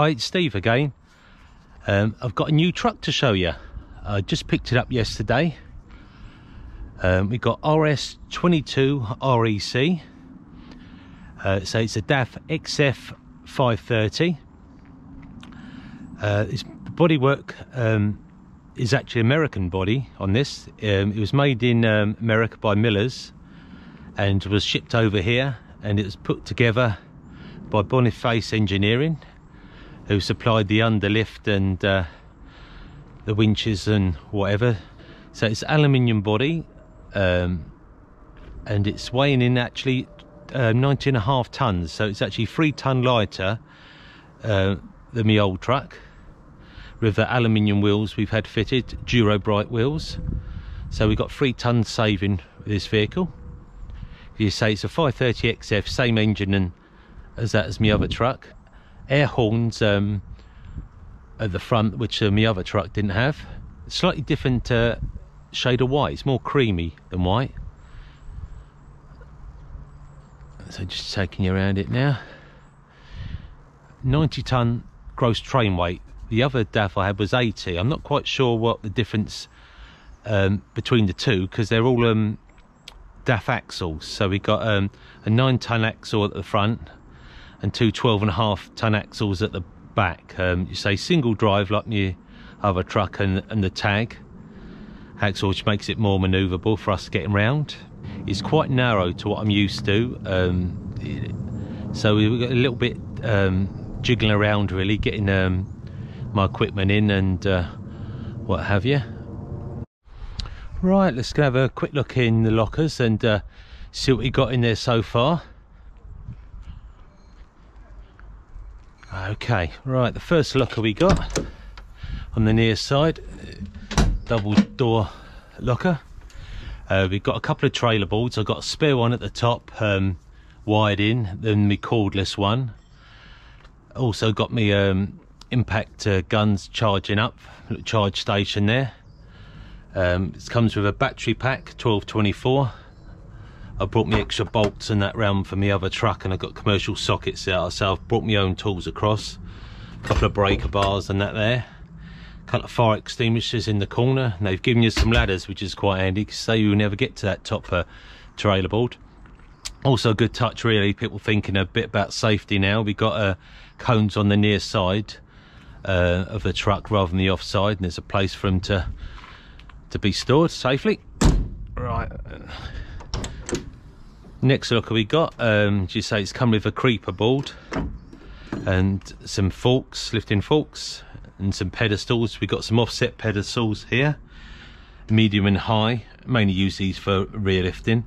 Hi, it's Steve again. Um, I've got a new truck to show you. I just picked it up yesterday. Um, we got RS22 REC. Uh, so it's a DAF XF 530. Uh, this bodywork um, is actually American body on this. Um, it was made in um, America by Millers and was shipped over here and it was put together by Boniface Engineering who supplied the underlift and uh, the winches and whatever. So it's aluminium body um, and it's weighing in actually uh, 19 and a half tons. So it's actually three ton lighter uh, than my old truck. With the aluminium wheels we've had fitted Dura-Bright wheels. So we've got three tons saving with this vehicle. You say it's a 530 XF same engine and as that as my other truck air horns um, at the front, which uh, my other truck didn't have. Slightly different uh, shade of white. It's more creamy than white. So just taking you around it now. 90 ton gross train weight. The other DAF I had was 80. I'm not quite sure what the difference um, between the two because they're all um, DAF axles. So we got um, a 9 ton axle at the front and two 12 and a half ton axles at the back. Um, you say single drive like the other truck and, and the tag axle, which makes it more manoeuvrable for us getting round. It's quite narrow to what I'm used to. Um, so we got a little bit um, jiggling around really, getting um, my equipment in and uh, what have you. Right, let's go have a quick look in the lockers and uh, see what we got in there so far. Okay, right, the first locker we got on the near side, double door locker. Uh, we've got a couple of trailer boards. I've got a spare one at the top, um, wired in, then my cordless one. Also got me um, impact uh, guns charging up, charge station there. Um, it comes with a battery pack, 1224 I brought me extra bolts and that round for my other truck and I got commercial sockets out so I've brought my own tools across. A couple of breaker bars and that there. A couple of fire extinguishers in the corner. And they've given you some ladders which is quite handy because say you'll never get to that top uh, trailer board. Also a good touch really. People thinking a bit about safety now. We've got uh, cones on the near side uh, of the truck rather than the offside and there's a place for them to to be stored safely. Right Next look we got, um, you say it's come with a creeper board and some forks, lifting forks and some pedestals. We got some offset pedestals here, medium and high. Mainly use these for rear lifting.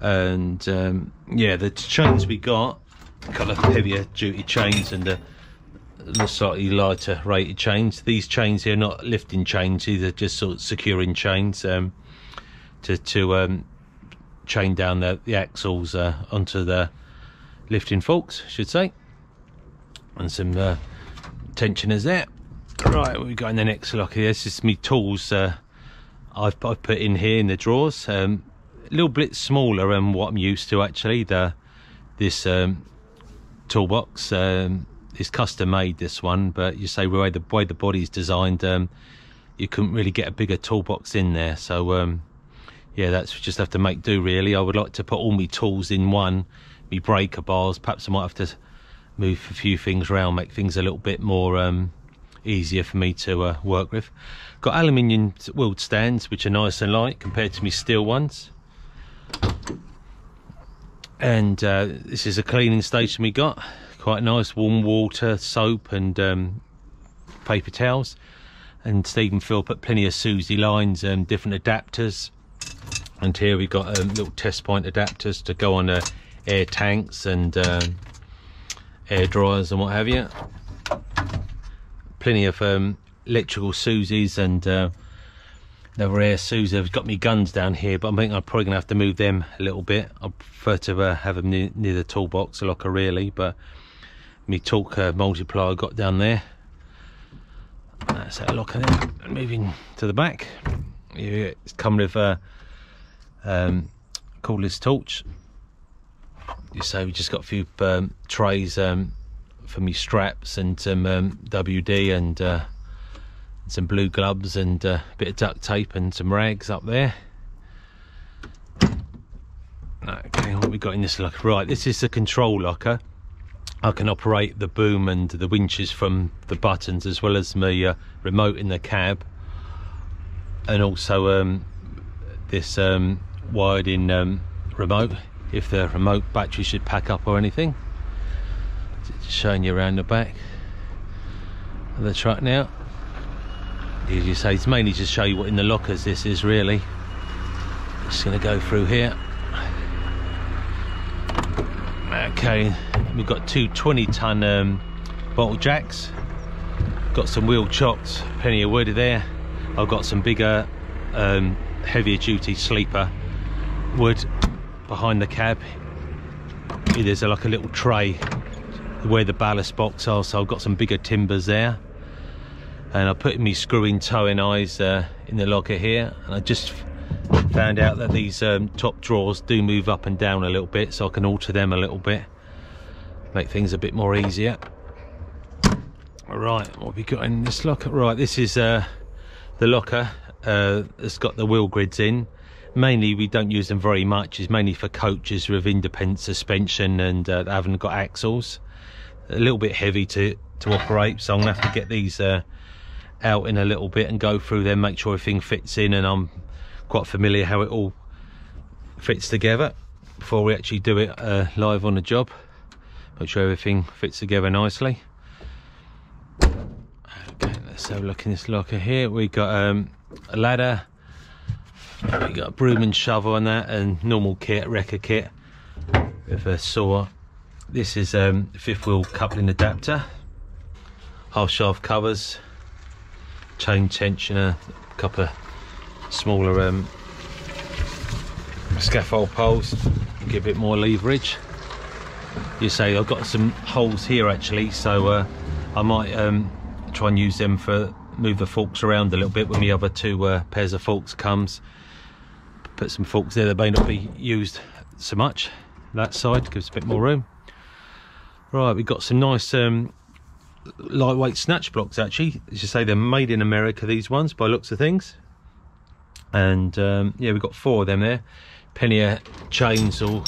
And um, yeah, the chains we got, couple of heavier duty chains and the, the slightly lighter rated chains. These chains here are not lifting chains, these are just sort of securing chains um, to, to um, chain down the, the axles uh, onto the lifting forks, I should say. And some uh, tensioners there. Right, we got in the next lock here. This is me tools uh, I've, I've, put in here in the drawers. Um, a little bit smaller than what I'm used to actually. The This um, toolbox um, is custom made, this one, but you say the way the way the body's designed, um, you couldn't really get a bigger toolbox in there. So um, yeah, that's just have to make do really. I would like to put all my tools in one, me breaker bars. Perhaps I might have to move a few things around, make things a little bit more um, easier for me to uh, work with. Got aluminium wheeled stands, which are nice and light compared to my steel ones. And uh, this is a cleaning station we got. Quite nice, warm water, soap and um, paper towels. And Stephen Phil put plenty of Susie lines and different adapters and here we've got um, little test point adapters to go on uh, air tanks and um, air dryers and what have you. Plenty of um, electrical Susies and uh, another air Susie. I've got me guns down here but I think I'm probably gonna have to move them a little bit. I prefer to uh, have them near, near, the toolbox a locker really but me torque uh, multiplier got down there. That's that locker there. Moving to the back. It's come with um, cordless torch. You say we just got a few um, trays um, for me straps and some um, WD and uh, some blue gloves and uh, a bit of duct tape and some rags up there. Okay, what we got in this locker? Right, this is the control locker. I can operate the boom and the winches from the buttons as well as my uh, remote in the cab and also um, this um, wired in um, remote if the remote battery should pack up or anything. Just showing you around the back of the truck now. As you say it's mainly just show you what in the lockers this is really. Just gonna go through here. Okay we've got two 20 ton um, bottle jacks. Got some wheel chocks plenty of wood there. I've got some bigger um, heavier duty sleeper wood behind the cab. There's a, like a little tray where the ballast box are so I've got some bigger timbers there. And I put me screw-in towing eyes uh, in the locker here and I just found out that these um, top drawers do move up and down a little bit so I can alter them a little bit. Make things a bit more easier. All right what have we got in this locker? Right this is uh, the locker uh, it's got the wheel grids in mainly we don't use them very much. It's mainly for coaches with independent suspension and uh, haven't got axles. A little bit heavy to to operate so I'm gonna have to get these uh, out in a little bit and go through them make sure everything fits in and I'm quite familiar how it all fits together before we actually do it uh, live on the job. Make sure everything fits together nicely. Okay let's have a look in this locker. Here We've got um, a ladder we got a broom and shovel on that and normal kit wrecker kit with a saw. This is um, fifth wheel coupling adapter. Half shaft covers chain tensioner a couple smaller um, scaffold poles give bit more leverage. You say I've got some holes here actually so uh, I might um, try and use them for move the forks around a little bit when the other two uh, pairs of forks comes put some forks there that may not be used so much that side gives a bit more room. Right we've got some nice um, lightweight snatch blocks actually. As you say they're made in America these ones by looks of things. And um, yeah we've got four of them there. Of chains all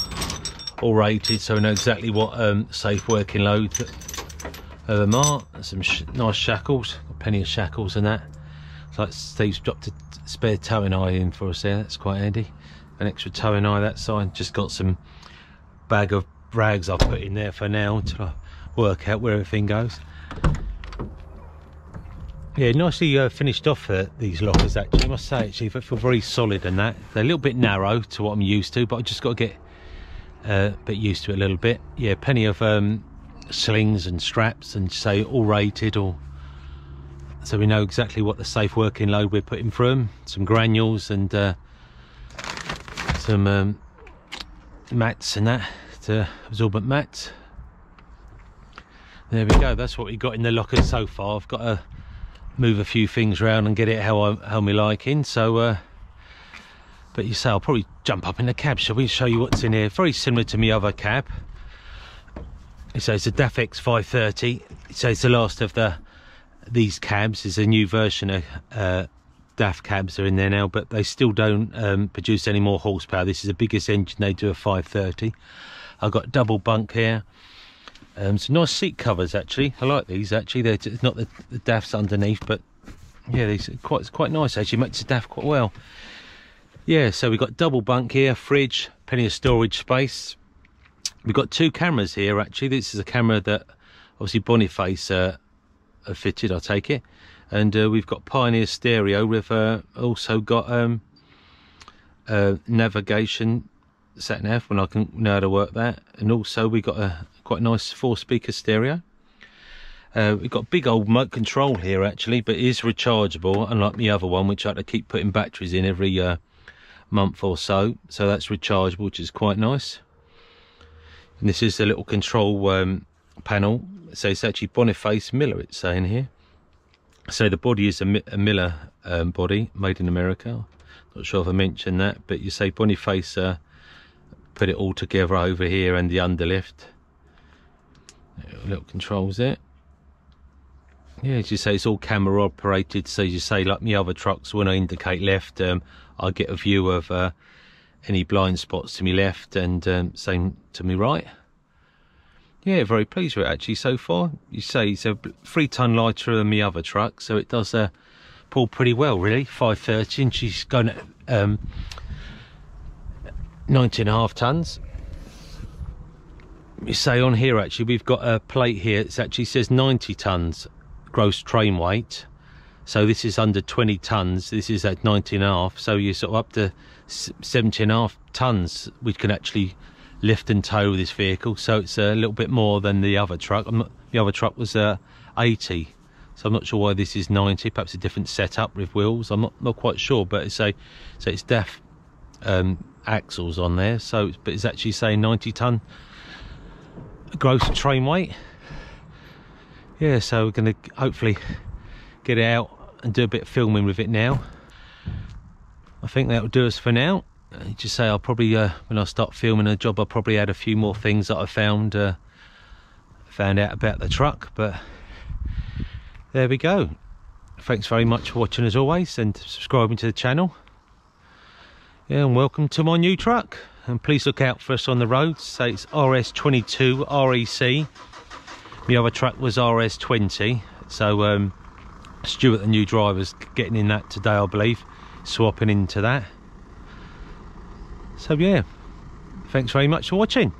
all rated so we know exactly what um, safe working load of them are some sh nice shackles. Plenty of shackles and that it's like Steve's dropped a spare towing eye in for us there that's quite handy. An extra towing eye that side just got some bag of rags I've put in there for now until I work out where everything goes. Yeah nicely uh, finished off uh, these lockers actually. I must say actually they feel very solid and that. They're a little bit narrow to what I'm used to but I just got to get uh, a bit used to it a little bit. Yeah plenty of um, slings and straps and say all rated or so we know exactly what the safe working load we're putting through them some granules and uh, some um, mats and that to absorbent mats. There we go that's what we got in the locker so far. I've got to move a few things around and get it how I how me liking so uh, but you say I'll probably jump up in the cab shall we? Show you what's in here. Very similar to my other cab. It says the DAF X530 it says the last of the these cabs. Is a new version of uh, DAF cabs are in there now but they still don't um, produce any more horsepower. This is the biggest engine. They do a 530 I've got double bunk here. Um, some nice seat covers actually. I like these actually. They're not the, the DAFs underneath but yeah these are quite quite nice actually. Makes the DAF quite well. Yeah so we've got double bunk here fridge plenty of storage space. We've got two cameras here actually. This is a camera that obviously Boniface uh, fitted I take it. And uh, we've got Pioneer stereo. We've uh, also got um, navigation sat nav when I can know how to work that. And also we got a quite nice four speaker stereo. Uh, we've got big old remote control here actually but it is rechargeable unlike the other one which I had to keep putting batteries in every uh, month or so. So that's rechargeable which is quite nice. And this is the little control um, panel. So it's actually Boniface Miller it's saying here. So the body is a, a Miller um, body made in America. Not sure if I mentioned that but you say Boniface uh, put it all together over here and the underlift. Little controls there yeah as you say it's all camera operated. So you say like my other trucks when i indicate left um, i get a view of uh, any blind spots to me left and um, same to me right yeah very pleased with it actually so far. You say it's a three ton lighter than the other truck so it does uh, pull pretty well really. 530 and she's going at um, 19 and a half tons. You say on here actually we've got a plate here it actually says 90 tons gross train weight. So this is under 20 tons. This is at 19 and a half so you're sort of up to 17 and a half tons we can actually lift and tow this vehicle so it's a little bit more than the other truck. Not, the other truck was uh, 80 so I'm not sure why this is 90 perhaps a different setup with wheels. I'm not, not quite sure but it's a so it's DAF um, axles on there so but it's actually saying 90 ton gross train weight. Yeah so we're going to hopefully get it out and do a bit of filming with it now. I think that will do us for now just say I'll probably uh, when I start filming a job I'll probably add a few more things that I found uh, found out about the truck. But there we go. Thanks very much for watching as always and subscribing to the channel. Yeah and welcome to my new truck. And please look out for us on the road. Say it's RS22 REC the other truck was RS20 so um, Stuart the new driver's getting in that today I believe. Swapping into that so yeah thanks very much for watching